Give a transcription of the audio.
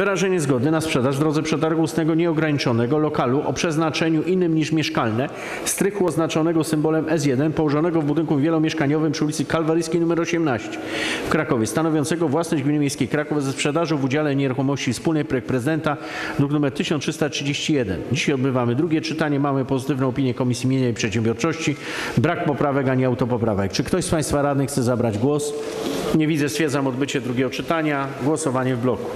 Wyrażenie zgody na sprzedaż w drodze przetargu ustnego nieograniczonego lokalu o przeznaczeniu innym niż mieszkalne, strychu oznaczonego symbolem S1, położonego w budynku wielomieszkaniowym przy ulicy Kalwaryjskiej nr 18 w Krakowie, stanowiącego własność Gminy Miejskiej Kraków ze sprzedażą w udziale nieruchomości wspólnej projekt prezydenta druk nr 1331. Dzisiaj odbywamy drugie czytanie. Mamy pozytywną opinię Komisji Mienia i Przedsiębiorczości. Brak poprawek ani autopoprawek. Czy ktoś z Państwa radnych chce zabrać głos? Nie widzę. Stwierdzam odbycie drugiego czytania. Głosowanie w bloku.